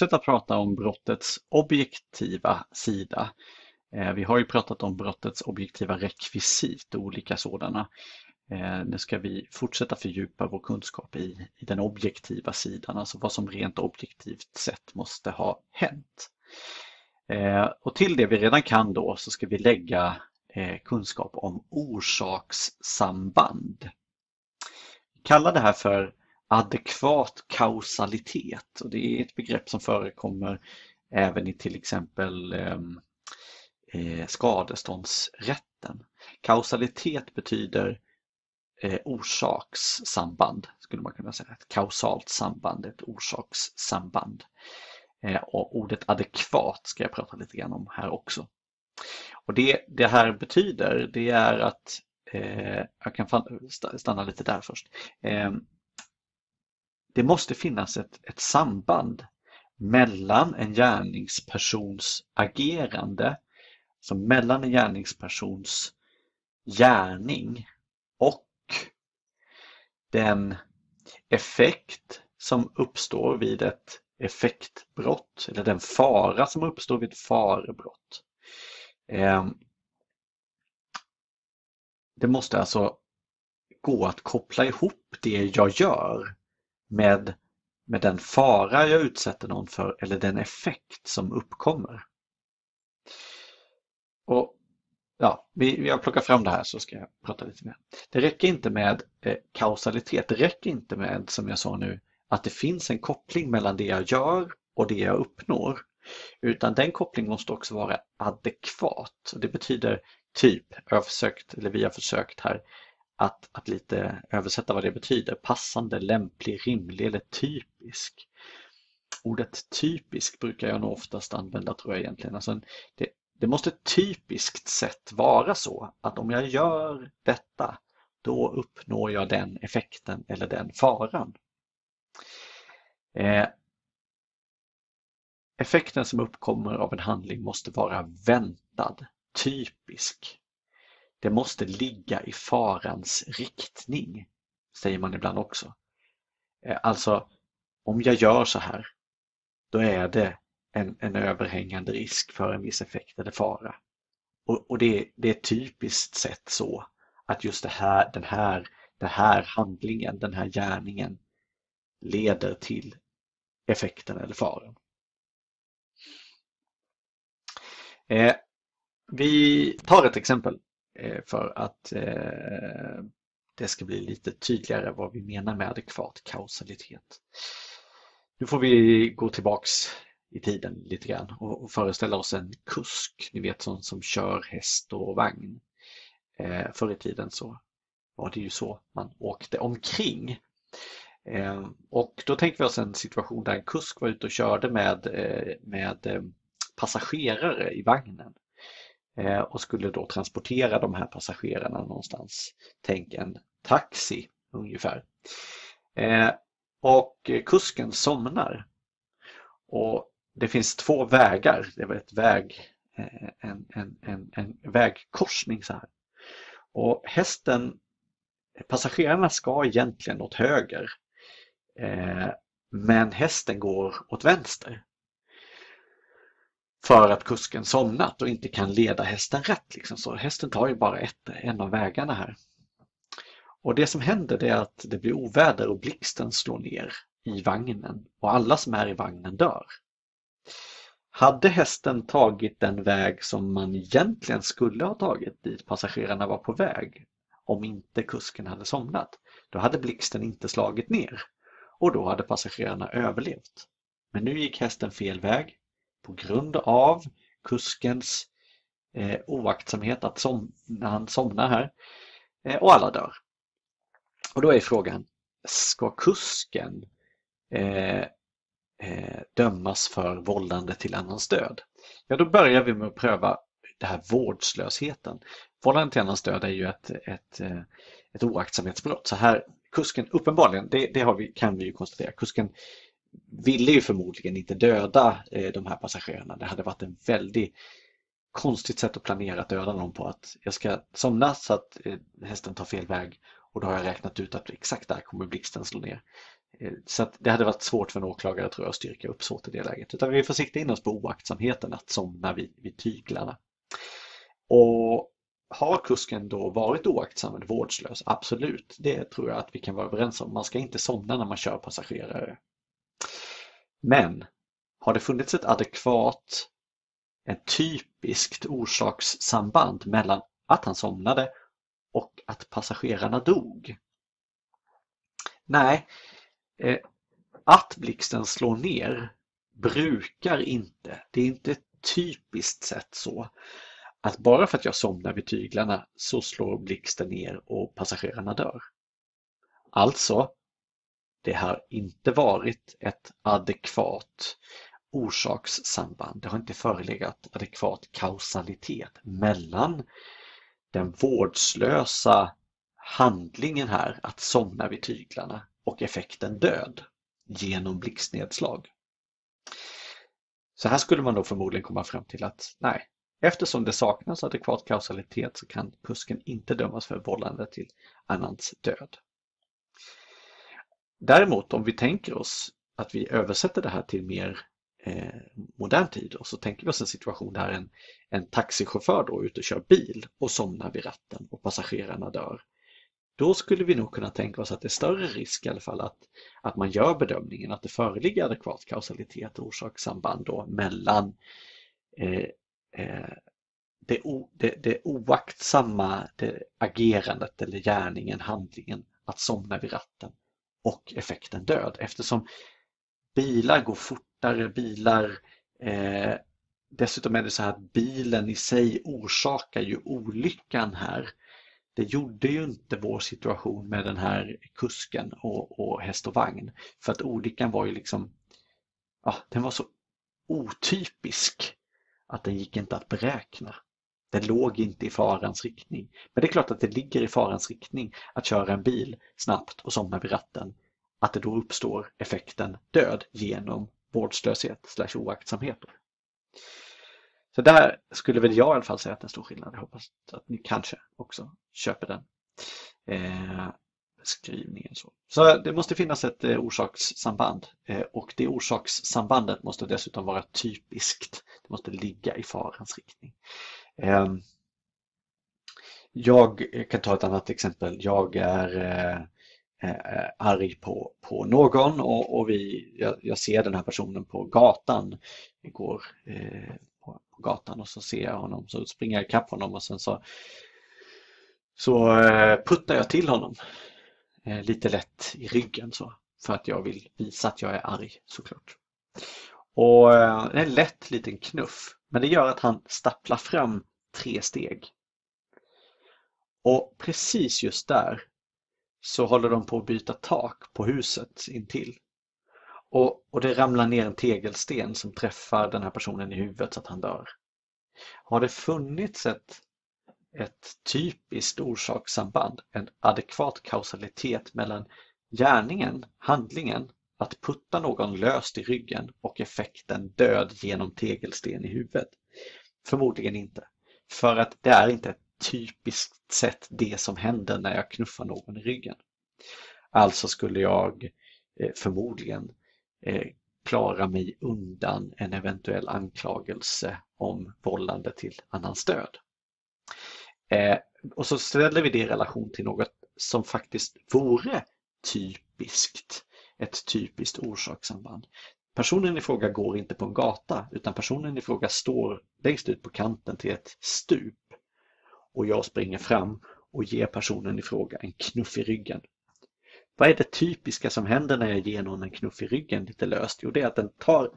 fortsätta prata om brottets objektiva sida. Eh, vi har ju pratat om brottets objektiva rekvisit och olika sådana. Eh, nu ska vi fortsätta fördjupa vår kunskap i, i den objektiva sidan, alltså vad som rent objektivt sett måste ha hänt. Eh, och till det vi redan kan då så ska vi lägga kunskap om orsakssamband. Vi kallar det här för adekvat kausalitet och det är ett begrepp som förekommer även i till exempel ehm, eh, skadeståndsrätten. Kausalitet betyder eh, orsakssamband, skulle man kunna säga. Ett kausalt samband, ett orsakssamband. Eh, och ordet adekvat ska jag prata lite grann om här också. Och det det här betyder det är att, eh, jag kan stanna lite där först. Ehm, det måste finnas ett, ett samband mellan en gärningspersons agerande, alltså mellan en gärningspersons gärning och den effekt som uppstår vid ett effektbrott eller den fara som uppstår vid ett farebrott. Ehm, det måste alltså gå att koppla ihop det jag gör med, med den fara jag utsätter någon för eller den effekt som uppkommer. Och ja, vi, jag plockar fram det här så ska jag prata lite mer. Det räcker inte med eh, kausalitet, det räcker inte med, som jag sa nu, att det finns en koppling mellan det jag gör och det jag uppnår. Utan den kopplingen måste också vara adekvat. Det betyder typ, jag har försökt, eller vi har försökt här, att, att lite översätta vad det betyder. Passande, lämplig, rimlig eller typisk. Ordet typisk brukar jag nog oftast använda tror jag egentligen. Alltså det, det måste typiskt sett vara så att om jag gör detta då uppnår jag den effekten eller den faran. Eh, effekten som uppkommer av en handling måste vara väntad, typisk. Det måste ligga i farans riktning, säger man ibland också. Eh, alltså, om jag gör så här, då är det en, en överhängande risk för en viss effekt eller fara. Och, och det, det, är typiskt sett så att just det här, den, här, den här handlingen, den här gärningen leder till effekten eller faran. Eh, vi tar ett exempel. Eh, för att eh, det ska bli lite tydligare vad vi menar med adekvat kausalitet. Nu får vi gå tillbaks i tiden lite grann och föreställa oss en kusk, ni vet sån som kör häst och vagn. Eh, förr i tiden så var det ju så man åkte omkring. Eh, och då tänker vi oss en situation där en kusk var ute och körde med, med passagerare i vagnen. Eh, och skulle då transportera de här passagerarna någonstans. Tänk en taxi ungefär. Eh, och kusken somnar. Och det finns två vägar, det var ett väg, eh, en, en, en, en vägkorsning så här. Och hästen, passagerarna ska egentligen åt höger. Men hästen går åt vänster för att kusken somnat och inte kan leda hästen rätt. Liksom. Så hästen tar ju bara ett, en av vägarna här. Och det som händer är att det blir oväder och blixten slår ner i vagnen och alla som är i vagnen dör. Hade hästen tagit den väg som man egentligen skulle ha tagit dit passagerarna var på väg, om inte kusken hade somnat, då hade blixten inte slagit ner och då hade passagerarna överlevt. Men nu gick hästen fel väg på grund av kuskens eh, oaktsamhet att som, när han somnar här eh, och alla dör. Och då är frågan, ska kusken eh, eh, dömas för vållande till annans död? Ja, då börjar vi med att pröva det här vårdslösheten. Vållande till annans död är ju ett, ett, eh, ett oaktsamhetsbrott. Så här, kusken, uppenbarligen, det, det har vi, kan vi ju konstatera, kusken ville ju förmodligen inte döda eh, de här passagerarna. Det hade varit en väldigt konstigt sätt att planera att döda någon på. Att jag ska somna så att eh, hästen tar fel väg och då har jag räknat ut att exakt där kommer blixten slå ner. Eh, så att det hade varit svårt för en åklagare tror jag att styrka uppsåt i det läget. Utan vi får sikta in oss på oaktsamheten att somna vid, vid tyglarna. Och har kusken då varit oaktsam eller vårdslös? Absolut, det tror jag att vi kan vara överens om. Man ska inte somna när man kör passagerare. Men har det funnits ett adekvat, ett typiskt orsakssamband mellan att han somnade och att passagerarna dog? Nej, eh, att blixten slår ner brukar inte, det är inte typiskt sett så att bara för att jag somnar vid tyglarna så slår blixten ner och passagerarna dör. Alltså, det har inte varit ett adekvat orsakssamband. Det har inte förelegat adekvat kausalitet mellan den vårdslösa handlingen här att somna vid tyglarna och effekten död genom blixtnedslag. Så här skulle man då förmodligen komma fram till att nej, eftersom det saknas adekvat kausalitet så kan kusken inte dömas för vållande till annans död. Däremot om vi tänker oss att vi översätter det här till mer eh, modern tid och så tänker vi oss en situation där en, en taxichaufför då är ute och kör bil och somnar vid ratten och passagerarna dör. Då skulle vi nog kunna tänka oss att det är större risk i alla fall att, att man gör bedömningen att det föreligger adekvat kausalitet och orsakssamband då mellan eh, eh, det, o, det, det oaktsamma det agerandet eller gärningen, handlingen att somna vid ratten och effekten död eftersom bilar går fortare, bilar eh, Dessutom är det så här att bilen i sig orsakar ju olyckan här. Det gjorde ju inte vår situation med den här kusken och, och häst och vagn. För att olyckan var ju liksom, ja, den var så otypisk att den gick inte att beräkna. Den låg inte i farans riktning. Men det är klart att det ligger i farans riktning att köra en bil snabbt och somna vid ratten. Att det då uppstår effekten död genom vårdslöshet slash oaktsamhet. Så där skulle väl jag i alla fall säga att det är en stor skillnad. Jag hoppas att ni kanske också köper den eh, beskrivningen. Så. så det måste finnas ett eh, orsakssamband eh, och det orsakssambandet måste dessutom vara typiskt. Det måste ligga i farans riktning. Ehm, jag kan ta ett annat exempel. Jag är eh, eh, arg på, på någon och, och vi, jag, jag, ser den här personen på gatan igår eh, på, på, gatan och så ser jag honom så springer jag ikapp honom och sen så, så eh, puttar jag till honom eh, lite lätt i ryggen så för att jag vill visa att jag är arg såklart. Och det är en lätt liten knuff men det gör att han stapplar fram tre steg. Och precis just där så håller de på att byta tak på huset intill. Och, och det ramlar ner en tegelsten som träffar den här personen i huvudet så att han dör. Har det funnits ett, ett typiskt orsakssamband, en adekvat kausalitet mellan gärningen, handlingen, att putta någon löst i ryggen och effekten död genom tegelsten i huvudet? Förmodligen inte. För att det är inte ett typiskt sett det som händer när jag knuffar någon i ryggen. Alltså skulle jag eh, förmodligen eh, klara mig undan en eventuell anklagelse om vållande till annans död. Eh, och så ställer vi det i relation till något som faktiskt vore typiskt, ett typiskt orsakssamband. Personen i fråga går inte på en gata utan personen i fråga står längst ut på kanten till ett stup och jag springer fram och ger personen i fråga en knuff i ryggen. Vad är det typiska som händer när jag ger någon en knuff i ryggen lite löst? Jo, det är att den tar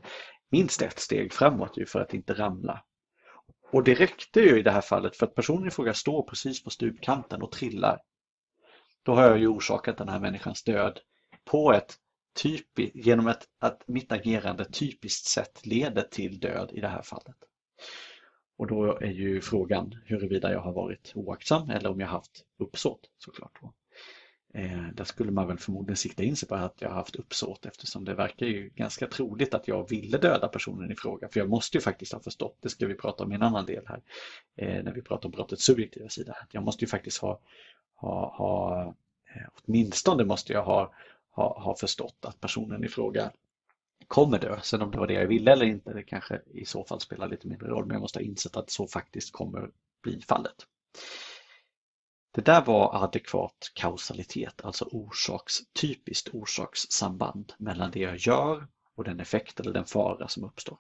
minst ett steg framåt för att inte ramla. Och det räckte ju i det här fallet för att personen i fråga står precis på stupkanten och trillar. Då har jag ju orsakat den här människans död på ett typi, genom ett, att mitt agerande typiskt sett leder till död i det här fallet. Och då är ju frågan huruvida jag har varit oaktsam eller om jag haft uppsåt såklart. Eh, där skulle man väl förmodligen sikta in sig på att jag har haft uppsåt eftersom det verkar ju ganska troligt att jag ville döda personen i fråga. För jag måste ju faktiskt ha förstått, det ska vi prata om i en annan del här, eh, när vi pratar om brottets subjektiva sida. Jag måste ju faktiskt ha, ha, ha eh, åtminstone måste jag ha har, har förstått att personen i fråga kommer dö. Sen om det var det jag ville eller inte, det kanske i så fall spelar lite mindre roll, men jag måste ha insett att så faktiskt kommer bli fallet. Det där var adekvat kausalitet, alltså orsaks, typiskt orsakssamband mellan det jag gör och den effekt eller den fara som uppstår.